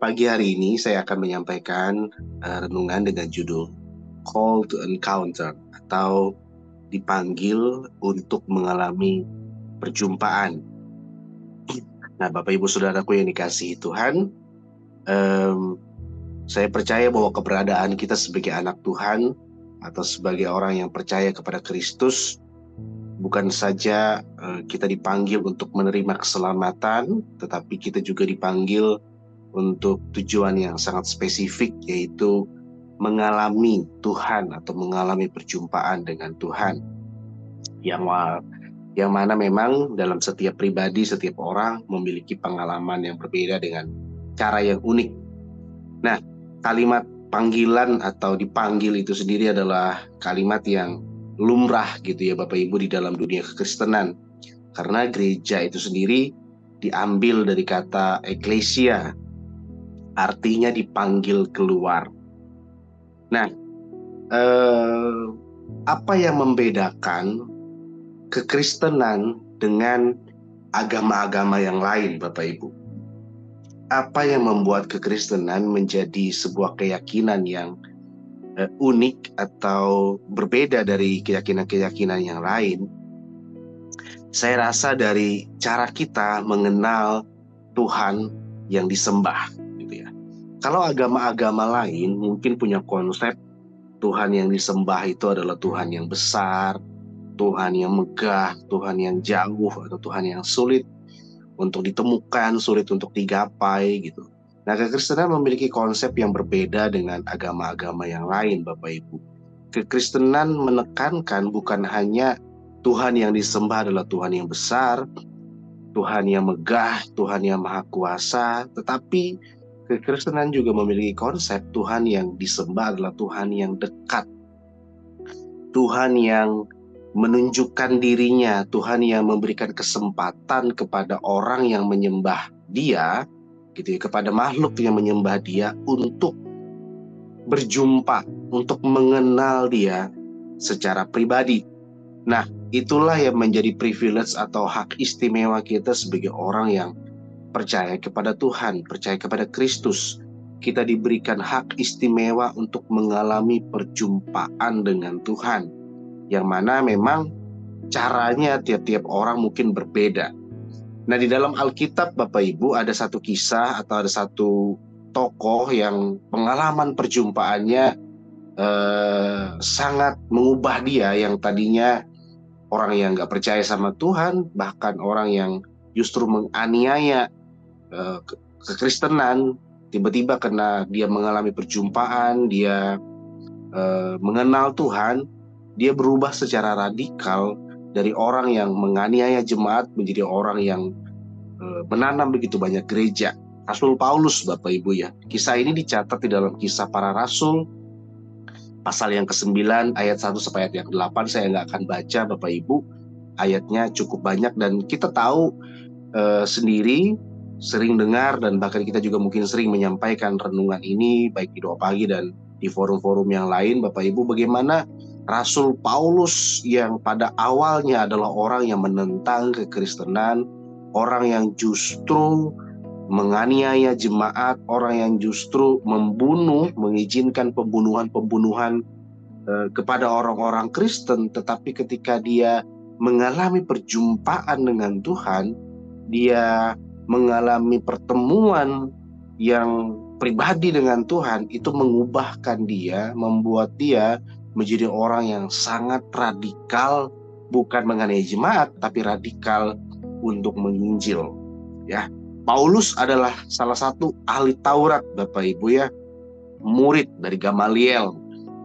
pagi hari ini saya akan menyampaikan uh, renungan dengan judul Call to Encounter atau dipanggil untuk mengalami perjumpaan. Nah, Bapak Ibu Saudaraku yang dikasihi Tuhan, um, saya percaya bahwa keberadaan kita sebagai anak Tuhan atau sebagai orang yang percaya kepada Kristus bukan saja uh, kita dipanggil untuk menerima keselamatan, tetapi kita juga dipanggil untuk tujuan yang sangat spesifik, yaitu mengalami Tuhan atau mengalami perjumpaan dengan Tuhan. Yang yang mana memang dalam setiap pribadi, setiap orang memiliki pengalaman yang berbeda dengan cara yang unik. Nah, kalimat panggilan atau dipanggil itu sendiri adalah kalimat yang lumrah gitu ya Bapak Ibu di dalam dunia kekristenan. Karena gereja itu sendiri diambil dari kata eklesia, artinya dipanggil keluar. Nah, eh, apa yang membedakan kekristenan dengan agama-agama yang lain, Bapak Ibu? Apa yang membuat kekristenan menjadi sebuah keyakinan yang uh, unik atau berbeda dari keyakinan-keyakinan yang lain, saya rasa dari cara kita mengenal Tuhan yang disembah. Kalau agama-agama lain mungkin punya konsep Tuhan yang disembah itu adalah Tuhan yang besar, Tuhan yang megah, Tuhan yang jauh, atau Tuhan yang sulit untuk ditemukan, sulit untuk digapai, gitu. Nah, kekristenan memiliki konsep yang berbeda dengan agama-agama yang lain, Bapak Ibu. Kekristenan menekankan bukan hanya Tuhan yang disembah adalah Tuhan yang besar, Tuhan yang megah, Tuhan yang maha kuasa, tetapi kekristenan juga memiliki konsep Tuhan yang disembah adalah Tuhan yang dekat. Tuhan yang menunjukkan dirinya, Tuhan yang memberikan kesempatan kepada orang yang menyembah Dia gitu ya kepada makhluk yang menyembah dia untuk berjumpa untuk mengenal dia secara pribadi. Nah, itulah yang menjadi privilege atau hak istimewa kita sebagai orang yang percaya kepada Tuhan, percaya kepada Kristus. Kita diberikan hak istimewa untuk mengalami perjumpaan dengan Tuhan. Yang mana memang caranya tiap-tiap orang mungkin berbeda. Nah, di dalam Alkitab Bapak Ibu ada satu kisah atau ada satu tokoh yang pengalaman perjumpaannya eh, sangat mengubah dia yang tadinya orang yang nggak percaya sama Tuhan, bahkan orang yang justru menganiaya eh, kekristenan, tiba-tiba karena dia mengalami perjumpaan, dia eh, mengenal Tuhan, dia berubah secara radikal dari orang yang menganiaya jemaat menjadi orang yang e, menanam begitu banyak gereja. Rasul Paulus Bapak Ibu ya. Kisah ini dicatat di dalam kisah para rasul pasal yang ke-9 ayat 1 sampai ayat yang 8 saya nggak akan baca Bapak Ibu. Ayatnya cukup banyak dan kita tahu e, sendiri sering dengar dan bahkan kita juga mungkin sering menyampaikan renungan ini baik di doa pagi dan di forum-forum yang lain. Bapak Ibu bagaimana Rasul Paulus yang pada awalnya adalah orang yang menentang kekristenan, orang yang justru menganiaya jemaat, orang yang justru membunuh, mengizinkan pembunuhan-pembunuhan eh, kepada orang-orang Kristen, tetapi ketika dia mengalami perjumpaan dengan Tuhan, dia mengalami pertemuan yang pribadi dengan Tuhan itu mengubahkan dia, membuat dia menjadi orang yang sangat radikal bukan mengenai jemaat tapi radikal untuk menginjil ya. Paulus adalah salah satu ahli Taurat Bapak Ibu ya. Murid dari Gamaliel.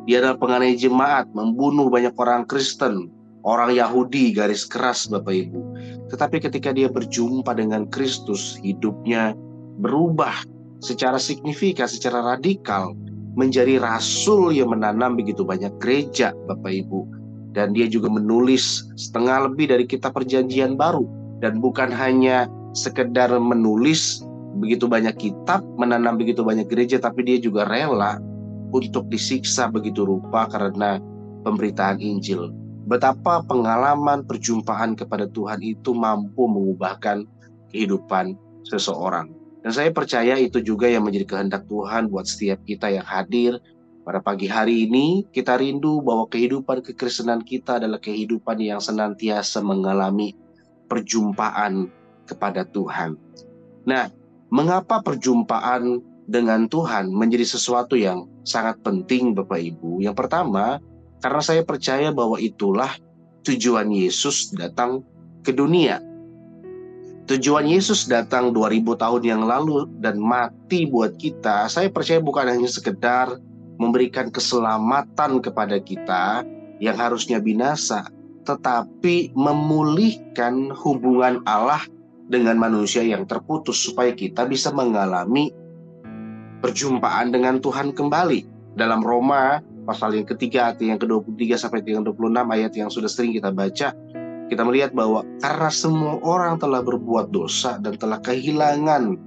Dia adalah penganiaya jemaat membunuh banyak orang Kristen orang Yahudi garis keras Bapak Ibu tetapi ketika dia berjumpa dengan Kristus hidupnya berubah secara signifikan secara radikal menjadi rasul yang menanam begitu banyak gereja Bapak Ibu. Dan dia juga menulis setengah lebih dari kitab perjanjian baru. Dan bukan hanya sekedar menulis begitu banyak kitab menanam begitu banyak gereja tapi dia juga rela untuk disiksa begitu rupa karena pemberitaan Injil betapa pengalaman perjumpaan kepada Tuhan itu mampu mengubahkan kehidupan seseorang Dan saya percaya itu juga yang menjadi kehendak Tuhan buat setiap kita yang hadir pada pagi hari ini. Kita rindu bahwa kehidupan kekristenan kita adalah kehidupan yang senantiasa mengalami perjumpaan kepada Tuhan. Nah, mengapa perjumpaan dengan Tuhan menjadi sesuatu yang sangat penting Bapak Ibu? Yang pertama, karena saya percaya bahwa itulah tujuan Yesus datang ke dunia Tujuan Yesus datang 2000 tahun yang lalu dan mati buat kita, saya percaya bukan hanya sekedar memberikan keselamatan kepada kita yang harusnya binasa, tetapi memulihkan hubungan Allah dengan manusia yang terputus supaya kita bisa mengalami perjumpaan dengan Tuhan kembali. Dalam Roma pasal yang ketiga ayat yang ke-23 sampai yang 26 ayat yang sudah sering kita baca, kita melihat bahwa karena semua orang telah berbuat dosa dan telah kehilangan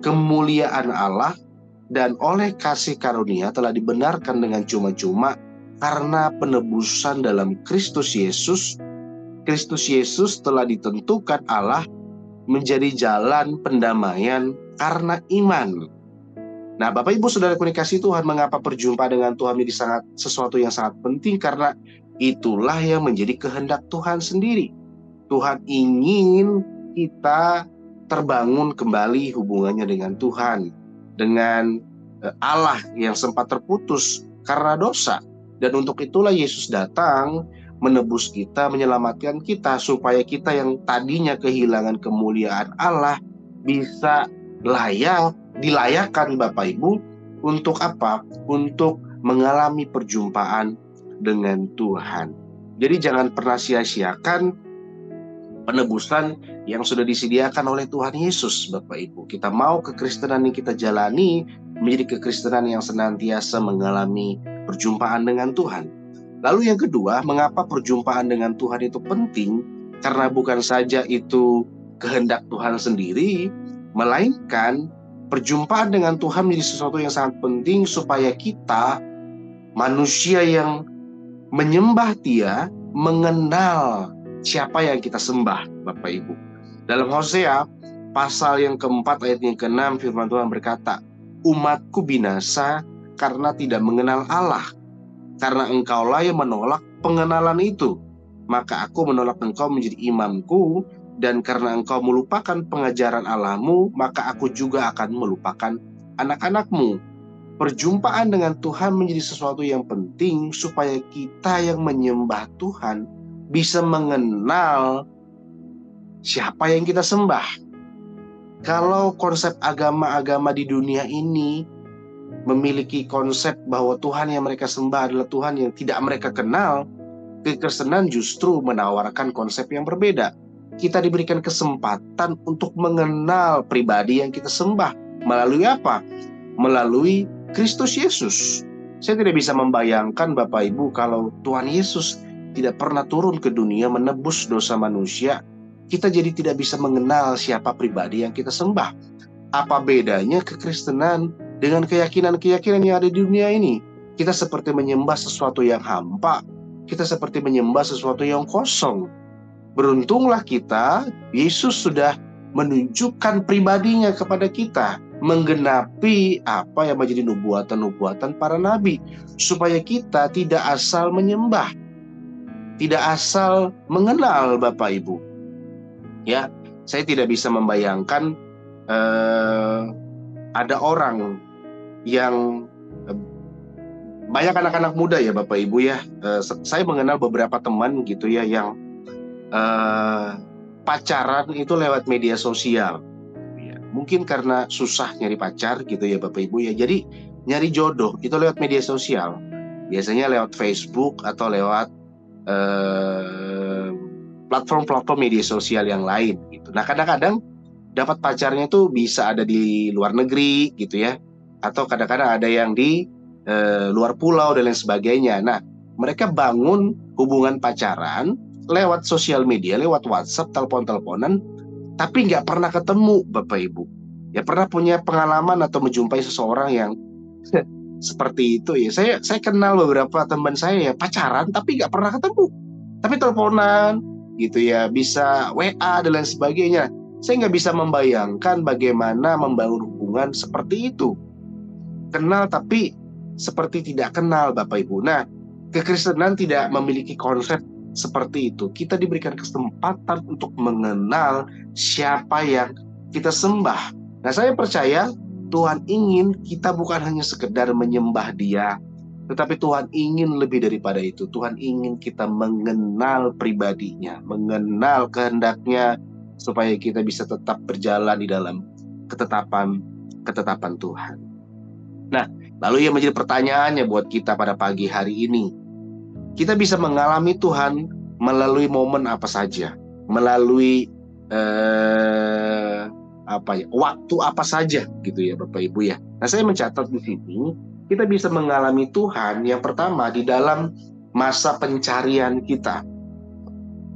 kemuliaan Allah dan oleh kasih karunia telah dibenarkan dengan cuma-cuma karena penebusan dalam Kristus Yesus Kristus Yesus telah ditentukan Allah menjadi jalan pendamaian karena iman. Nah, Bapak Ibu Saudara komunikasi Tuhan, mengapa perjumpaan dengan Tuhan menjadi sangat sesuatu yang sangat penting karena Itulah yang menjadi kehendak Tuhan sendiri. Tuhan ingin kita terbangun kembali hubungannya dengan Tuhan, dengan eh, Allah yang sempat terputus karena dosa. Dan untuk itulah Yesus datang menebus kita, menyelamatkan kita supaya kita yang tadinya kehilangan kemuliaan Allah bisa layak, dilayakkan Bapak Ibu untuk apa? Untuk mengalami perjumpaan dengan Tuhan. Jadi jangan pernah sia-siakan penebusan yang sudah disediakan oleh Tuhan Yesus, Bapak Ibu. Kita mau kekristenan yang kita jalani menjadi kekristenan yang senantiasa mengalami perjumpaan dengan Tuhan. Lalu yang kedua, mengapa perjumpaan dengan Tuhan itu penting? Karena bukan saja itu kehendak Tuhan sendiri, melainkan perjumpaan dengan Tuhan menjadi sesuatu yang sangat penting supaya kita manusia yang menyembah dia mengenal siapa yang kita sembah Bapak Ibu. Dalam Hosea pasal yang keempat ayat yang keenam firman Tuhan berkata, umatku binasa karena tidak mengenal Allah. Karena engkaulah yang menolak pengenalan itu. Maka aku menolak engkau menjadi imamku dan karena engkau melupakan pengajaran Allahmu, maka aku juga akan melupakan anak-anakmu perjumpaan dengan Tuhan menjadi sesuatu yang penting supaya kita yang menyembah Tuhan bisa mengenal siapa yang kita sembah. Kalau konsep agama-agama di dunia ini memiliki konsep bahwa Tuhan yang mereka sembah adalah Tuhan yang tidak mereka kenal, kekristenan justru menawarkan konsep yang berbeda. Kita diberikan kesempatan untuk mengenal pribadi yang kita sembah melalui apa? Melalui Kristus Yesus. Saya tidak bisa membayangkan Bapak Ibu kalau Tuhan Yesus tidak pernah turun ke dunia menebus dosa manusia, kita jadi tidak bisa mengenal siapa pribadi yang kita sembah. Apa bedanya kekristenan dengan keyakinan-keyakinan yang ada di dunia ini? Kita seperti menyembah sesuatu yang hampa, kita seperti menyembah sesuatu yang kosong. Beruntunglah kita, Yesus sudah menunjukkan pribadinya kepada kita menggenapi apa yang menjadi nubuatan-nubuatan para nabi supaya kita tidak asal menyembah tidak asal mengenal Bapak Ibu. Ya saya tidak bisa membayangkan eh, ada orang yang eh, banyak anak-anak muda ya Bapak Ibu ya. Eh, saya mengenal beberapa teman gitu ya yang eh, pacaran itu lewat media sosial mungkin karena susah nyari pacar gitu ya Bapak Ibu ya. Jadi nyari jodoh itu lewat media sosial. Biasanya lewat Facebook atau lewat eh, platform-platform media sosial yang lain gitu. Nah, kadang-kadang dapat pacarnya itu bisa ada di luar negeri gitu ya. Atau kadang-kadang ada yang di uh, luar pulau dan lain sebagainya. Nah, mereka bangun hubungan pacaran lewat sosial media, lewat WhatsApp, telepon-teleponan tapi nggak pernah ketemu Bapak Ibu. Ya pernah punya pengalaman atau menjumpai seseorang yang seperti itu ya. Saya saya kenal beberapa teman saya ya pacaran tapi nggak pernah ketemu. Tapi teleponan gitu ya, bisa WA dan lain sebagainya. Saya nggak bisa membayangkan bagaimana membangun hubungan seperti itu. Kenal tapi seperti tidak kenal Bapak Ibu. Nah, kekristenan tidak memiliki konsep seperti itu. Kita diberikan kesempatan untuk mengenal siapa yang kita sembah. Nah, saya percaya Tuhan ingin kita bukan hanya sekedar menyembah Dia, tetapi Tuhan ingin lebih daripada itu. Tuhan ingin kita mengenal pribadinya, mengenal kehendaknya, supaya kita bisa tetap berjalan di dalam ketetapan ketetapan Tuhan. Nah, lalu yang menjadi pertanyaannya buat kita pada pagi hari ini, kita bisa mengalami Tuhan melalui momen apa saja, melalui eh, apa ya, waktu apa saja gitu ya Bapak Ibu ya. Nah, saya mencatat di sini kita bisa mengalami Tuhan yang pertama di dalam masa pencarian kita.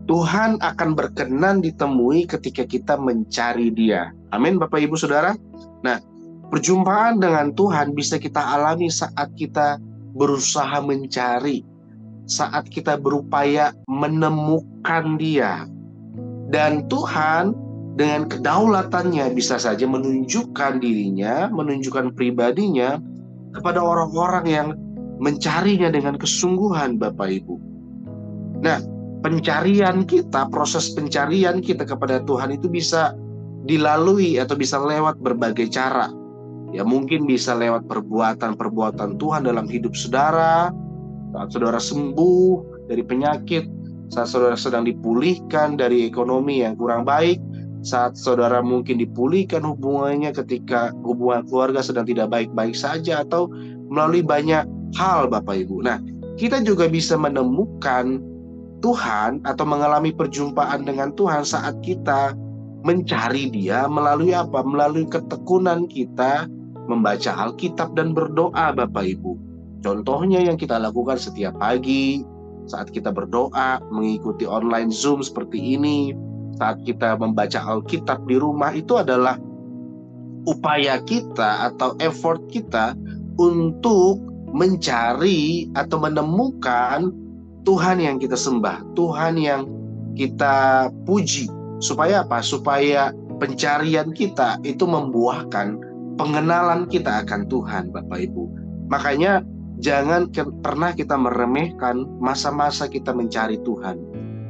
Tuhan akan berkenan ditemui ketika kita mencari Dia. Amin, Bapak Ibu Saudara. Nah, perjumpaan dengan Tuhan bisa kita alami saat kita berusaha mencari, saat kita berupaya menemukan Dia, dan Tuhan dengan kedaulatannya bisa saja menunjukkan dirinya, menunjukkan pribadinya kepada orang-orang yang mencarinya dengan kesungguhan, Bapak Ibu. Nah, pencarian kita, proses pencarian kita kepada Tuhan itu bisa dilalui atau bisa lewat berbagai cara. Ya mungkin bisa lewat perbuatan-perbuatan Tuhan dalam hidup saudara, saat saudara sembuh dari penyakit, saat saudara sedang dipulihkan dari ekonomi yang kurang baik, saat saudara mungkin dipulihkan hubungannya ketika hubungan keluarga sedang tidak baik-baik saja atau melalui banyak hal Bapak Ibu. Nah, kita juga bisa menemukan Tuhan atau mengalami perjumpaan dengan Tuhan saat kita mencari Dia melalui apa? Melalui ketekunan kita membaca Alkitab dan berdoa, Bapak Ibu. Contohnya yang kita lakukan setiap pagi saat kita berdoa, mengikuti online Zoom seperti ini, saat kita membaca Alkitab di rumah itu adalah upaya kita atau effort kita untuk mencari atau menemukan Tuhan yang kita sembah, Tuhan yang kita puji. Supaya apa? Supaya pencarian kita itu membuahkan pengenalan kita akan Tuhan, Bapak Ibu. Makanya jangan pernah kita meremehkan masa-masa kita mencari Tuhan.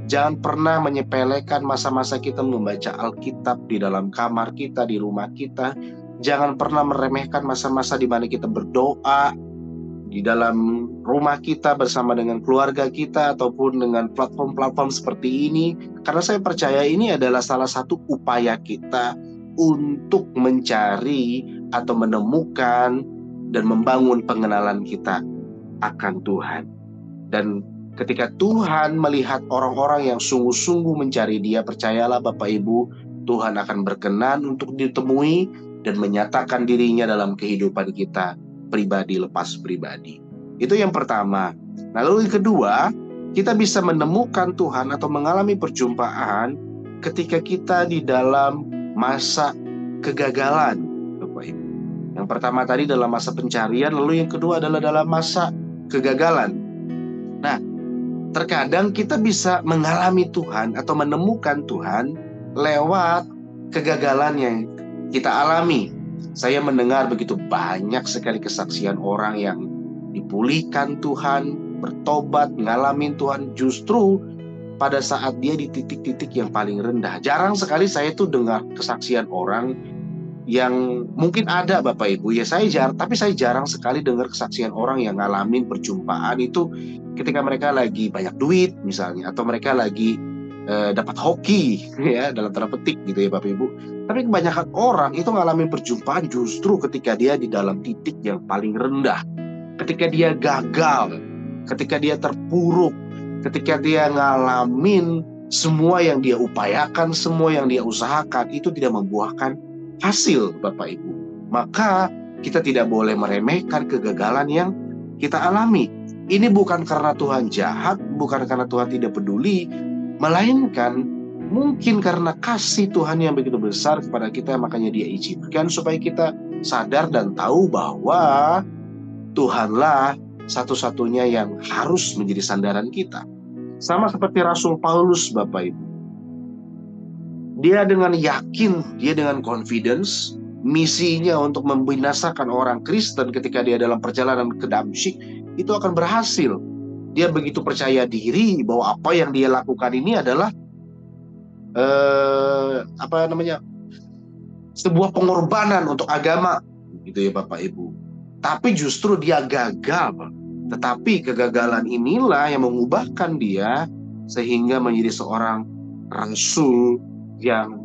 Jangan pernah menyepelekan masa-masa kita membaca Alkitab di dalam kamar kita, di rumah kita. Jangan pernah meremehkan masa-masa di mana kita berdoa, di dalam rumah kita bersama dengan keluarga kita ataupun dengan platform-platform seperti ini karena saya percaya ini adalah salah satu upaya kita untuk mencari atau menemukan dan membangun pengenalan kita akan Tuhan dan ketika Tuhan melihat orang-orang yang sungguh-sungguh mencari dia percayalah Bapak Ibu Tuhan akan berkenan untuk ditemui dan menyatakan dirinya dalam kehidupan kita pribadi lepas pribadi. Itu yang pertama. Nah, lalu yang kedua, kita bisa menemukan Tuhan atau mengalami perjumpaan ketika kita di dalam masa kegagalan. Yang pertama tadi dalam masa pencarian, lalu yang kedua adalah dalam masa kegagalan. Nah, terkadang kita bisa mengalami Tuhan atau menemukan Tuhan lewat kegagalan yang kita alami saya mendengar begitu banyak sekali kesaksian orang yang dipulihkan Tuhan, bertobat, ngalamin Tuhan justru pada saat dia di titik-titik yang paling rendah. Jarang sekali saya tuh dengar kesaksian orang yang mungkin ada Bapak Ibu ya saya jarang tapi saya jarang sekali dengar kesaksian orang yang ngalamin perjumpaan itu ketika mereka lagi banyak duit misalnya atau mereka lagi eh, dapat hoki ya dalam tanda petik gitu ya Bapak Ibu. Tapi kebanyakan orang itu mengalami perjumpaan justru ketika dia di dalam titik yang paling rendah. Ketika dia gagal, ketika dia terpuruk, ketika dia ngalamin semua yang dia upayakan, semua yang dia usahakan itu tidak membuahkan hasil Bapak Ibu. Maka kita tidak boleh meremehkan kegagalan yang kita alami. Ini bukan karena Tuhan jahat, bukan karena Tuhan tidak peduli, melainkan mungkin karena kasih Tuhan yang begitu besar kepada kita makanya dia izinkan supaya kita sadar dan tahu bahwa Tuhanlah satu-satunya yang harus menjadi sandaran kita. Sama seperti Rasul Paulus Bapak Ibu. Dia dengan yakin, dia dengan confidence, misinya untuk membinasakan orang Kristen ketika dia dalam perjalanan ke Damsyik itu akan berhasil. Dia begitu percaya diri bahwa apa yang dia lakukan ini adalah eh, apa namanya sebuah pengorbanan untuk agama, gitu ya Bapak Ibu. Tapi justru dia gagal. Tetapi kegagalan inilah yang mengubahkan dia sehingga menjadi seorang rasul yang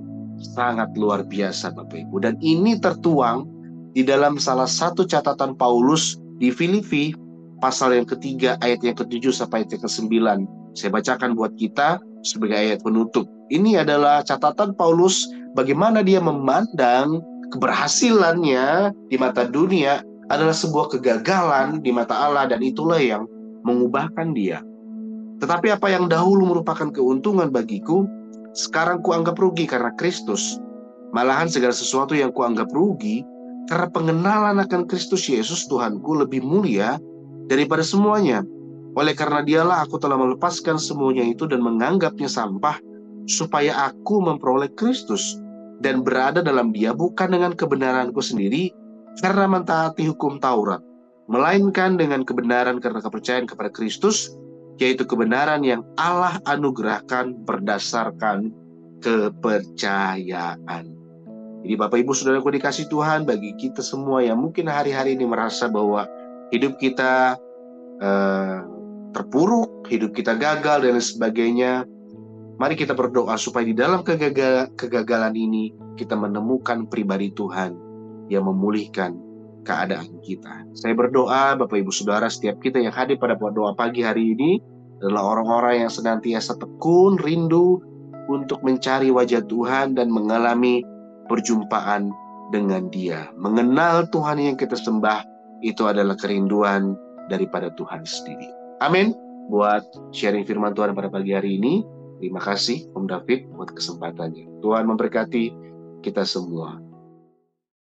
sangat luar biasa Bapak Ibu. Dan ini tertuang di dalam salah satu catatan Paulus di Filipi pasal yang ketiga ayat yang ketujuh sampai ayat yang kesembilan. Saya bacakan buat kita sebagai ayat penutup. Ini adalah catatan Paulus bagaimana dia memandang keberhasilannya di mata dunia adalah sebuah kegagalan di mata Allah dan itulah yang mengubahkan dia. Tetapi apa yang dahulu merupakan keuntungan bagiku, sekarang kuanggap rugi karena Kristus. Malahan segala sesuatu yang kuanggap rugi karena pengenalan akan Kristus Yesus Tuhanku lebih mulia daripada semuanya. Oleh karena dialah aku telah melepaskan semuanya itu dan menganggapnya sampah supaya aku memperoleh Kristus dan berada dalam dia bukan dengan kebenaranku sendiri karena mentaati hukum Taurat, melainkan dengan kebenaran karena kepercayaan kepada Kristus, yaitu kebenaran yang Allah anugerahkan berdasarkan kepercayaan. Jadi Bapak Ibu Saudara dikasih Tuhan bagi kita semua yang mungkin hari-hari ini merasa bahwa hidup kita eh, terpuruk, hidup kita gagal dan sebagainya. Mari kita berdoa supaya di dalam kegagalan ini kita menemukan pribadi Tuhan yang memulihkan keadaan kita. Saya berdoa Bapak Ibu Saudara setiap kita yang hadir pada doa pagi hari ini adalah orang-orang yang senantiasa tekun, rindu untuk mencari wajah Tuhan dan mengalami perjumpaan dengan Dia. Mengenal Tuhan yang kita sembah itu adalah kerinduan daripada Tuhan sendiri. Amin. Buat sharing firman Tuhan pada pagi hari ini, terima kasih Om David buat kesempatannya. Tuhan memberkati kita semua.